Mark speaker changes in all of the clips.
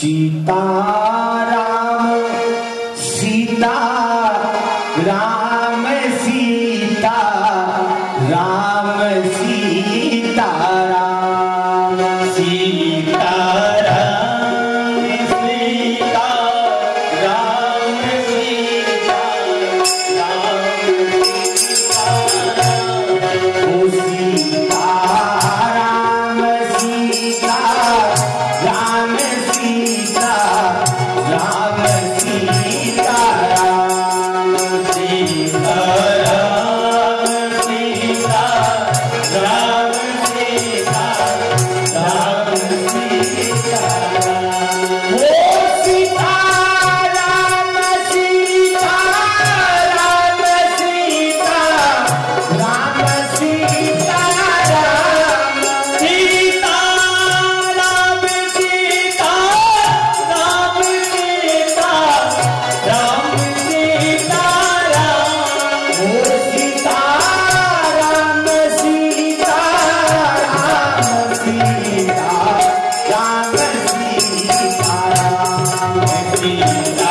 Speaker 1: 巨大。Thank.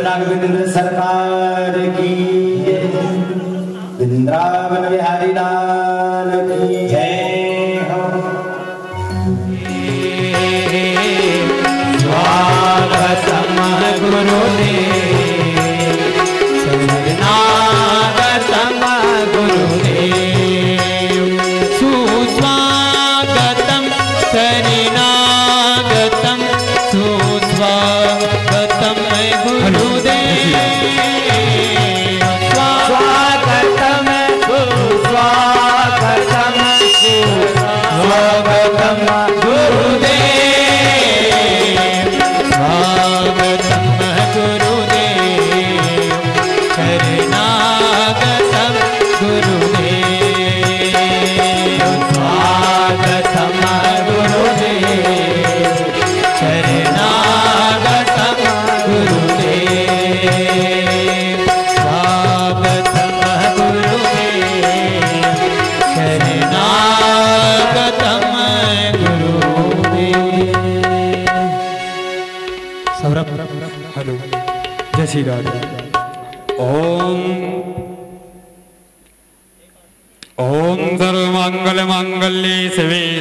Speaker 1: नागविंद्र सरकार की वृंदावन बिहारी लाल की जय
Speaker 2: स्वागतम शरणागतम सुस्वागतम शरणागतम सुस्वागतम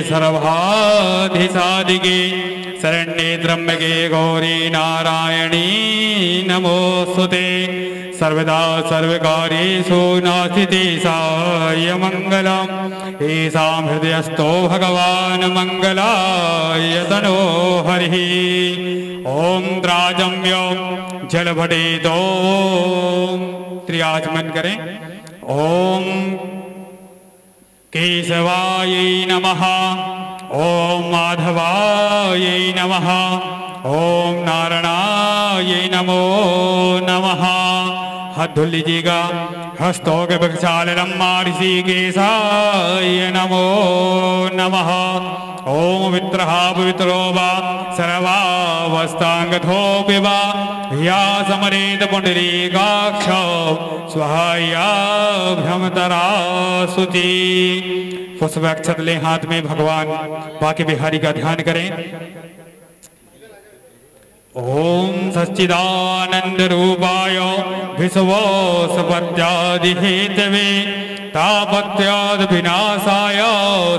Speaker 2: सर्वाधि साधिके शरण्ये त्र्यंबके गौरी नारायणी नमोस्तुते सर्वदा सर्वकार्येषु नास्ति साय मङ्गलम्। येषां हृदयस्थो भगवान् मङ्गलाय तनो हरिः। ॐ द्राजम्य जलभटेतो त्रियाचमन करें। ॐ केशवायै नमः। ॐ माधवायै नमः। ॐ नारायणायै नमो नमः
Speaker 3: हाथ लीजिएगा हस्तों के भिक्षालम ऋषि केशाय नमो नमः। ओम वित्रहा पवित्रो वा सर्वावस्थांगथोऽपि वा। या समरेत पुण्डरीकाक्ष स्वाहायाभ्यमतरा शुचि पुष्प अक्षत ले हाथ में भगवान, बाकी बिहारी का ध्यान करें। ॐ सच्चिदानन्दरूपाय विसुवसपत्यादिहेतमे तापत्यादविनाशाय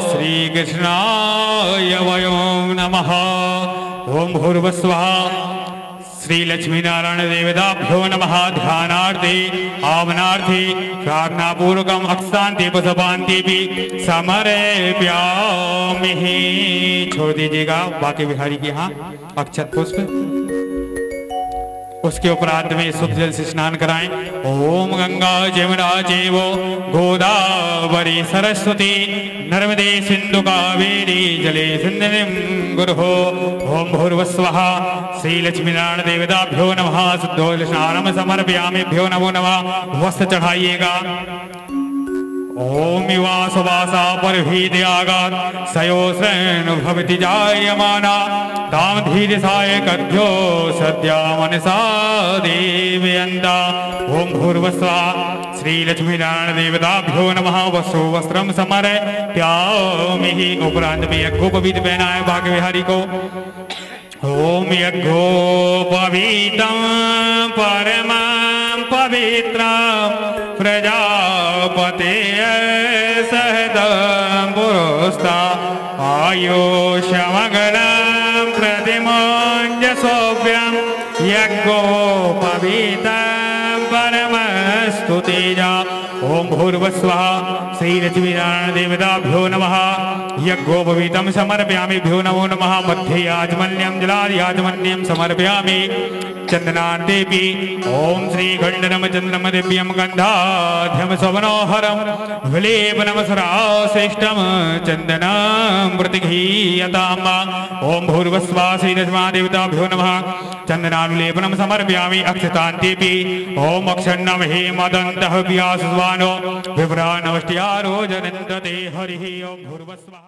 Speaker 3: श्रीकृष्णाय वयं नमः। ॐ भूर्वस्वः श्रीलक्ष्मीनारायणदेवताभ्यो नमः। ध्यानार्थे आमनार्थी प्रार्थना पूर्वकम अक्षांति पुष्पांति भी समरे प्या छोड़ दीजिएगा बाकी बिहारी के यहाँ अक्षत पुष्प। उसके उपरांत में शुद्ध जल से स्नान कराएँ। ओम गंगा जमुना जीव, गोदावरी सरस्वती, नर्मदे सिंधु कावेरी, जले सिंधुनिम गुरु। ओम भूर्वस्व श्री लक्ष्मी नारायण देवताभ्यो नमः शुद्धोल स्नानम समर्पयामिभ्यो नमो नमः। वस्त्र चढ़ाइएगा। ओम वासवासा पर भीत्यागात सयोश्रेण भवति जायमाना। ताम धीर साय कद्यो सद्या मनसा देवयन्ता। ओम भूर्वस्वा। श्री लक्ष्मी नारायण देवताभ्यो नमः। वसु वस्त्रम समर। प्यामि उपरांत में यज्ञोपवीत पहना है भाग्य विहारी को ओम यज्ञोपवीतं परमं पवित्रं सहतं पुरोस्ता आयुषमगलं प्रतिमोञ्जसोभ्यम् यज्ञोपवीता। परमस्तु तेजा ओम भूर्वस्वः। श्री लक्ष्मीनारायण देवताभ्यो नमः। यज्ञोपवीतं समर्पयामिभ्यो नमो नमः। मध्ये याजमन्यं जलायाजमन्यं समर्पयामि। चन्दनान्तेऽपि। ॐ श्रीखण्डनम चन्द्रम दिव्यं गन्धाध्यं स्वनोहरं विलेपनमसराश्रेष्ठं चन्दनं प्रतिघीयताम् ॐ भूर्वस्वा। श्रीरश्मादेवताभ्यो नमः। चन्दनानुलेपनं समर्पयामि। अक्षतान्तेऽपि। अक्षण्णं हे मदन्तः व्यासुवानो। विभ्रानवष्ट्यारो जनन्दते हरि ओम भूर्वस्वः।